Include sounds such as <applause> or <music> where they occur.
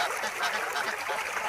ハ <laughs>